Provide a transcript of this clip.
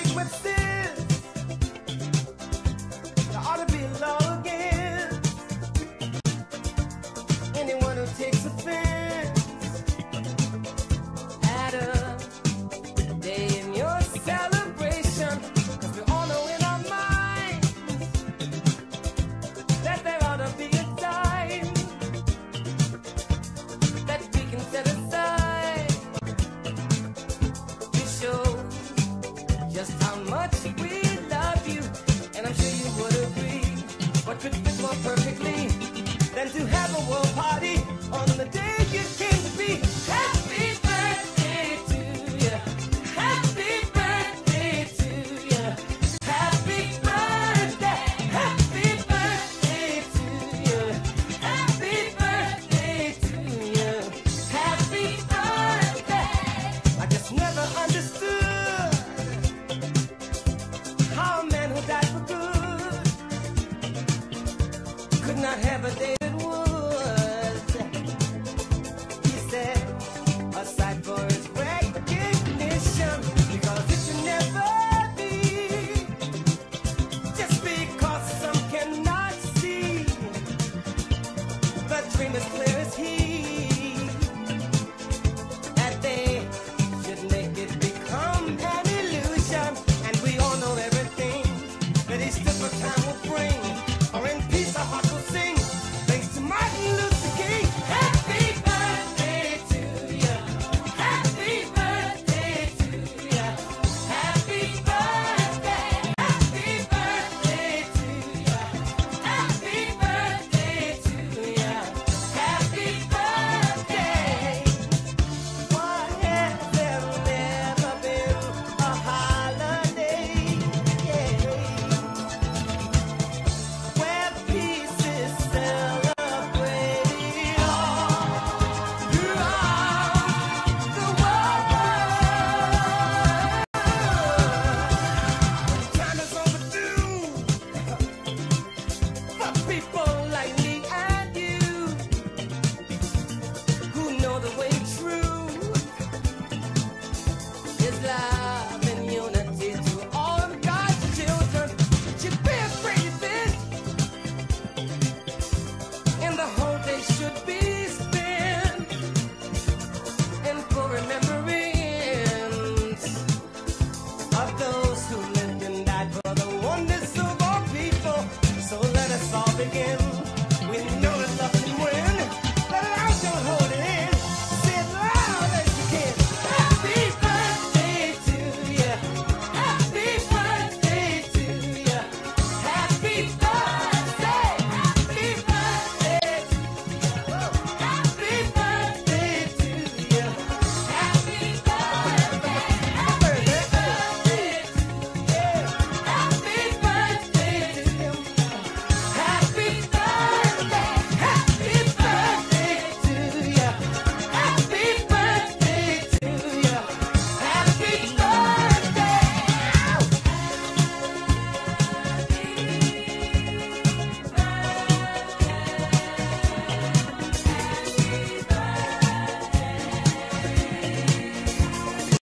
stage with much we love you, and I'm sure you would agree. What could fit more perfectly than to have a world? not have a day